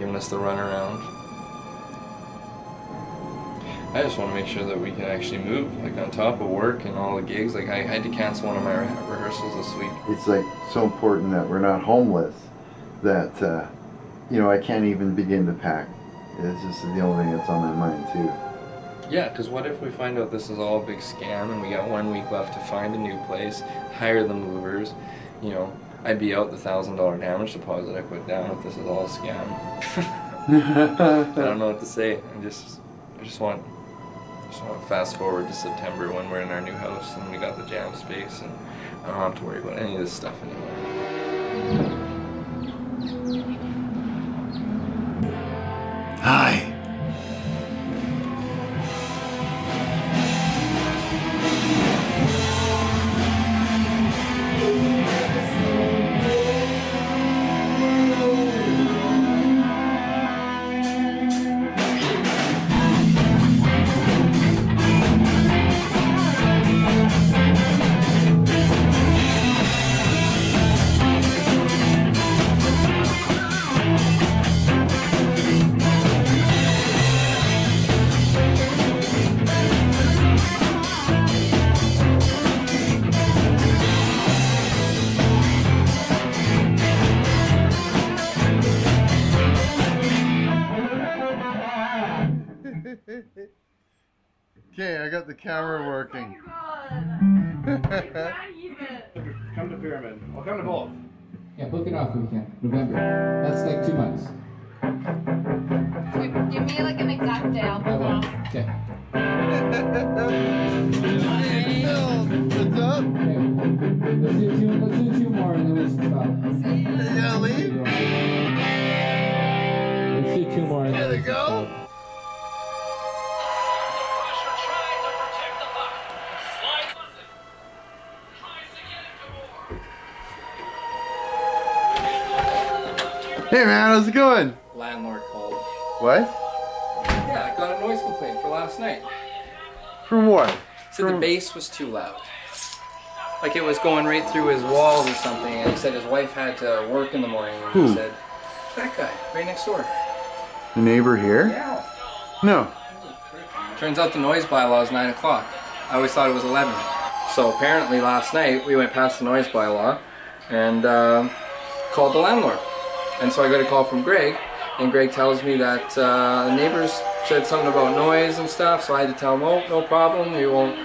giving us the runaround. I just want to make sure that we can actually move, like on top of work and all the gigs. Like I, I had to cancel one of my rehearsals this week. It's like so important that we're not homeless that, uh, you know, I can't even begin to pack. It's just the only thing that's on my mind too. Yeah, because what if we find out this is all a big scam and we got one week left to find a new place, hire the movers, you know, I'd be out the thousand dollar damage deposit I put down if this is all a scam. I don't know what to say. I just, I just want, just want to fast forward to September when we're in our new house and we got the jam space and I don't have to worry about any of this stuff anymore. Okay, I got the camera working. Come to Pyramid. I'll come to both. Yeah, book it off if we can. November. That's like two months. Give me like an exact day. I'll book off. Okay. What's up? Okay. Let's do two. Let's do Hey man, how's it going? Landlord called. What? Yeah, I got a noise complaint for last night. From what? Said the bass was too loud. Like it was going right through his walls or something. And he said his wife had to work in the morning. And Who? he said, that guy, right next door. The neighbor here? Yeah. No. Turns out the noise bylaw is 9 o'clock. I always thought it was 11. So apparently last night we went past the noise bylaw and uh, called the landlord. And so I got a call from Greg, and Greg tells me that uh, neighbors said something about noise and stuff. So I had to tell him, oh, no problem, we won't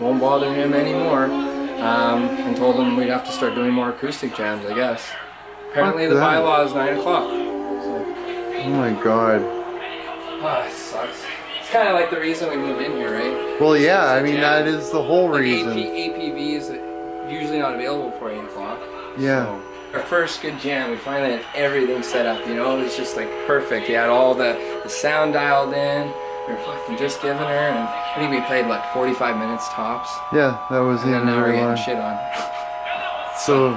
won't bother him anymore. Um, and told him we'd have to start doing more acoustic jams, I guess. Apparently Fuck the that. bylaw is 9 o'clock. Oh my god. Ah, it sucks. It's kind of like the reason we moved in here, right? Well, yeah, I mean, Yeah. that is the whole Like reason. AP, APV is usually not available before 8 o'clock. Yeah. So, our first good jam, we finally had everything set up, you know? It was just like perfect. We had all the, the sound dialed in. We were fucking just giving her, and I think we played like 45 minutes tops. Yeah, that was the end now we're getting shit on. So,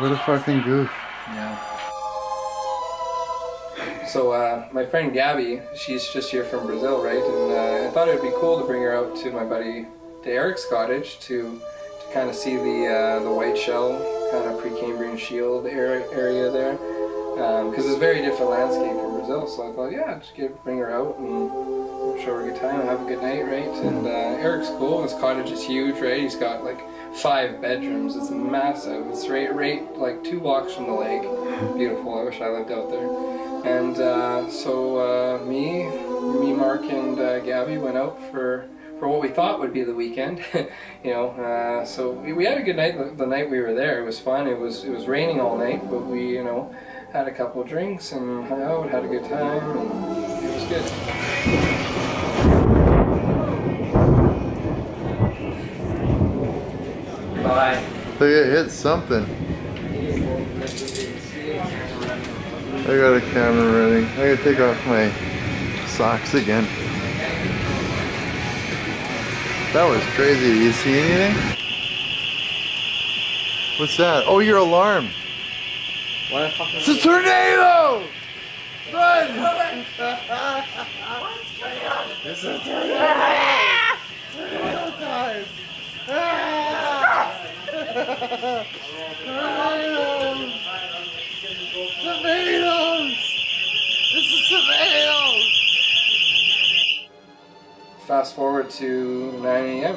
what a fucking goof. Yeah. So uh, my friend Gabby, she's just here from Brazil, right? And uh, I thought it would be cool to bring her out to my buddy to Eric's cottage to to kind of see the uh, the Whiteshell kind of Precambrian shield area, area there, because it's a very different landscape from Brazil. So I thought, yeah, just get bring her out and show her a good time, have a good night, right? And uh, Eric's cool. His cottage is huge, right? He's got like five bedrooms. It's massive. It's right, right, like two blocks from the lake. Beautiful. I wish I lived out there. And uh, so uh, me, me, Marc, and uh, Gabby went out for for what we thought would be the weekend. you know, uh, so we, we had a good night the, the night we were there. It was fun. It was it was raining all night, but we you know had a couple of drinks and hung out, had a good time, and it was good. Bye. Look, it hit something. I got a camera ready. I gotta take off my socks again. That was crazy. Do you see anything? What's that? Oh, your alarm. What the fuck It's a tornado! Run! What's going on? it's a tornado! Tornado time! Ah! Fast forward to 9 a.m.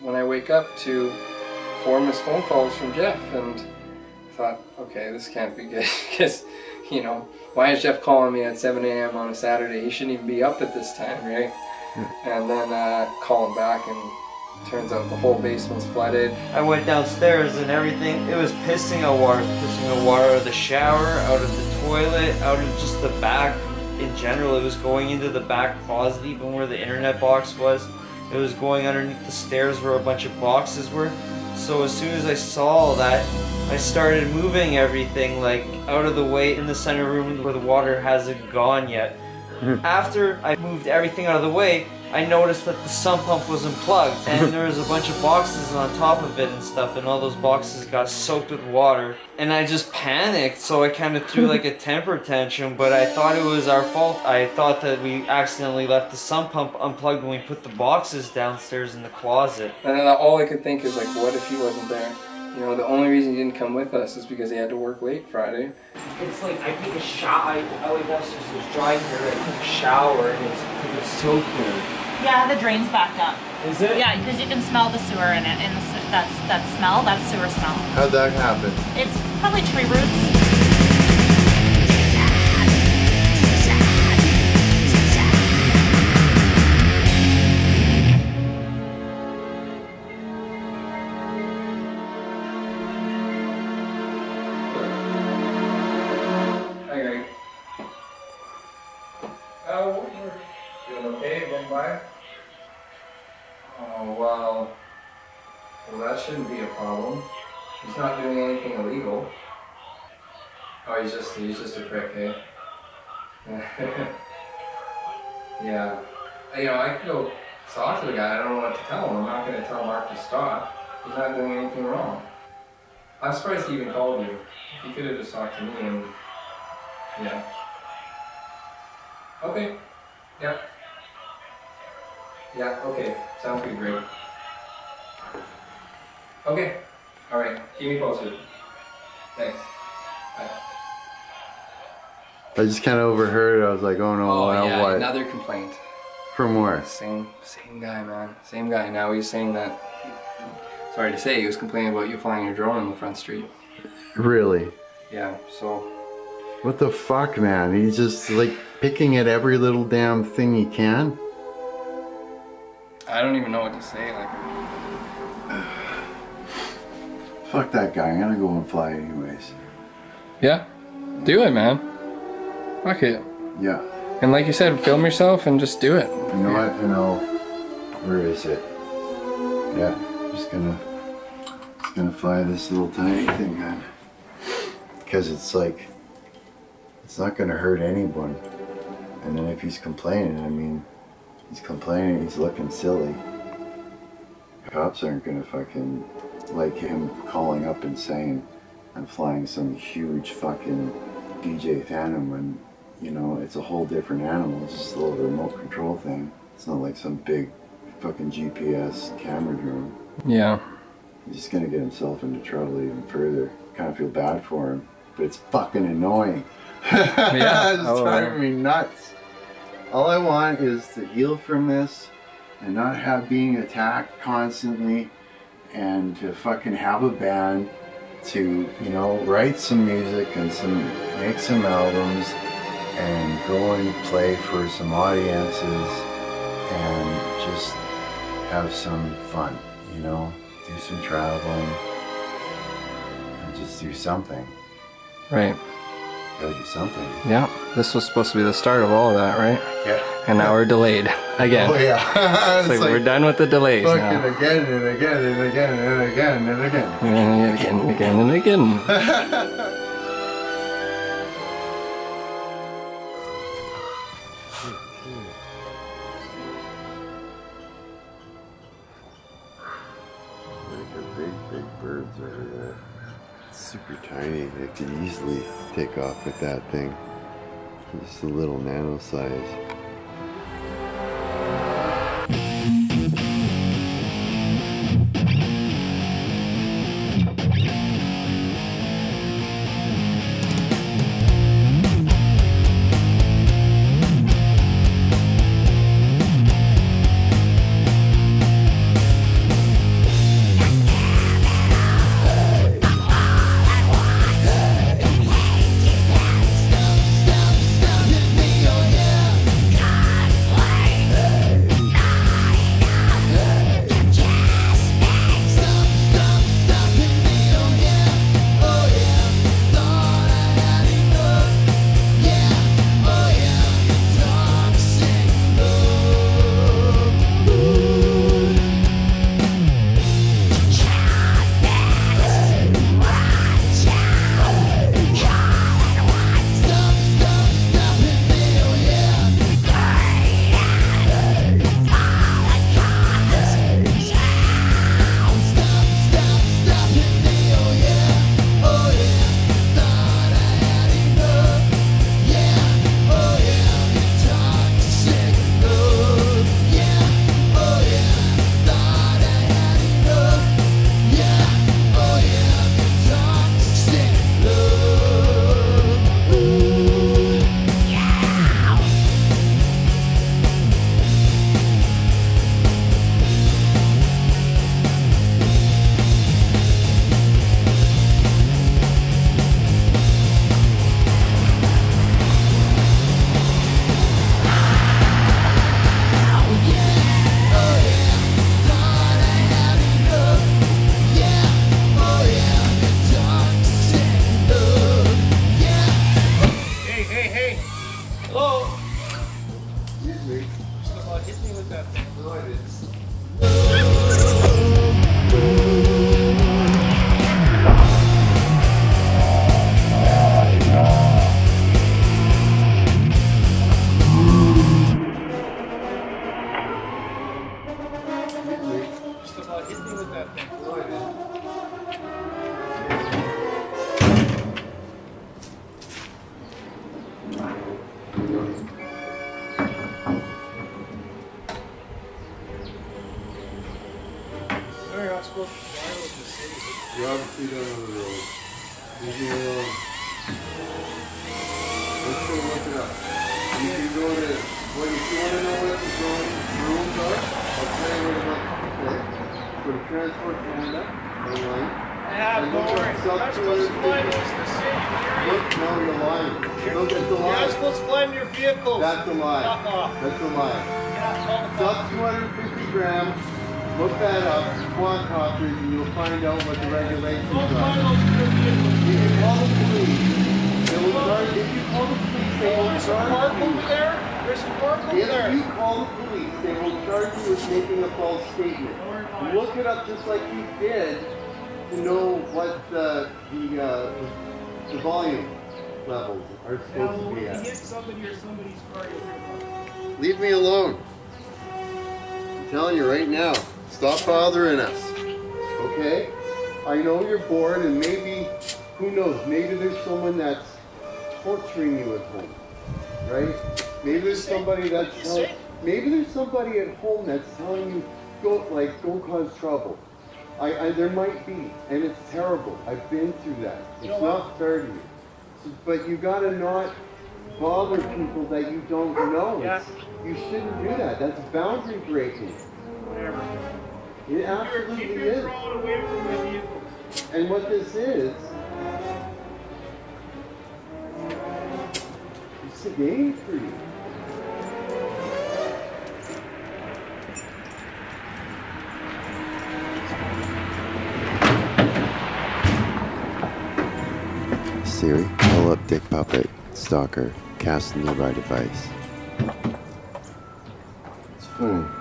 When I wake up to four missed phone calls from Jeff, and I thought, okay, this can't be good because, you know, why is Jeff calling me at 7 a.m. on a Saturday? He shouldn't even be up at this time, right? And then uh, call him back, and turns out the whole basement's flooded. I went downstairs and everything, it was pissing out water, pissing out water out of the shower, out of the toilet, out of just the back in general. It was going into the back closet, even where the internet box was. It was going underneath the stairs where a bunch of boxes were. So as soon as I saw that, I started moving everything like out of the way in the center room where the water hasn't gone yet. Hmm. After I moved everything out of the way, I noticed that the sump pump was unplugged and there was a bunch of boxes on top of it and stuff and all those boxes got soaked with water and I just panicked so I kind of threw like a temper tantrum but I thought it was our fault. I thought that we accidentally left the sump pump unplugged when we put the boxes downstairs in the closet. And then uh, all I could think is like, what if he wasn't there? You know, the only reason he didn't come with us is because he had to work late Friday. It's like I take a shower. I, I went downstairs to was dry here. I took a shower and it's, it's so cool. Yeah, the drain's backed up. Is it? Yeah, because you can smell the sewer in it, and that's that smell, that's sewer smell. How'd that happen? It's probably tree roots. That shouldn't be a problem. He's not doing anything illegal. Oh, he's just, he's just a prick, eh? yeah. You know, I could go talk to the guy. I don't know what to tell him. I'm not going to tell Marc to stop. He's not doing anything wrong. I'm surprised he even called you. He could have just talked to me and yeah. Okay. Yep. Yeah, okay. Sounds good, great. Okay. Alright. Keep me posted. Thanks. Bye. I just kind of overheard. I was like, oh no, Oh, now yeah, what? another complaint. From where? Same same guy, man. Same guy. Now he's saying that sorry to say, he was complaining about you flying your drone on the front street. Really? Yeah, so What the fuck, man? He's just like picking at every little damn thing he can. I don't even know what to say, like Fuck that guy. I'm gonna go and fly anyways. Yeah. Do it, man. Fuck it. Yeah. And like you said, film yourself and just do it. You know what? You know, where is it? Yeah, just gonna, just gonna fly this little tiny thing, man. Because it's like, it's not gonna hurt anyone. And then if he's complaining, I mean, he's complaining, he's looking silly. Cops aren't gonna fucking like him calling up and saying, I'm flying some huge fucking DJI Phantom when you know, it's a whole different animal. It's just a little remote control thing. It's not like some big fucking GPS camera drone. Yeah. He's just gonna get himself into trouble even further. Kind of feel bad for him, but it's fucking annoying. Yeah, it's oh, driving me nuts. All I want is to heal from this and not have being attacked constantly and to fucking have a band to, you know, write some music and some make some albums and go and play for some audiences and just have some fun, you know, do some traveling and just do something. Right. Gotta do something. Yeah, this was supposed to be the start of all of that, right? Yeah. And now we're delayed again. Oh yeah. It's like, we're done with the delays now. again and again and again and again and again. And again, and again, and again. Super tiny. It could easily take off with that thing. Just a little nano size. Transport Canada, online. And look up You're the city. Look down the line. Look at the You're line. fly your vehicles. That's the line. That's the line. Cops. 250 grams. Look that up, quadcopters, and you'll find out what the regulations are. You call the police. They will charge, if you call the police, they will a park over there. There's a park over If there. you call the police, they will charge you with making a false statement. Look it up just like you did to know what the, the, uh, the volume levels are Now, supposed to be at. hit somebody or somebody's car, Leave me alone. I'm telling you right now, stop bothering us. Okay? I know you're bored and maybe, who knows, maybe there's someone that's torturing you at home. Right? Maybe there's somebody that's telling, maybe there's somebody at home that's telling you, go, like, don't cause trouble. I, I, there might be, and it's terrible. I've been through that. You It's know not fair to you. So- But you gotta not bother people that you don't know. Yeah. You shouldn't do that. That's boundary breaking. Whatever. It absolutely keep your is. away from vehicles. And what this is, it's a game for you. Siri, pull up Dick Puppet, Stalker, cast nearby device. It's fine.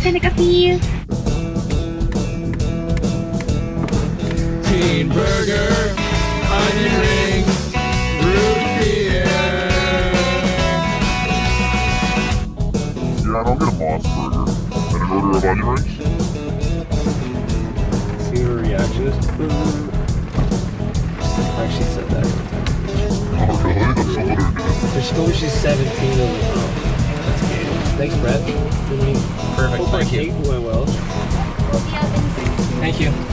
To W. What kind of coffee? Teen burger, onion rings, root beer. Yeah, I'll get a Mozza burger and an order of onion rings. See her reaction is. I actually said that. Oh, really? That's so what her She told me she's 17 on the phone. That's gay. Thanks, Brett. Perfect. Thank you. Went well. We'll be out Thank you.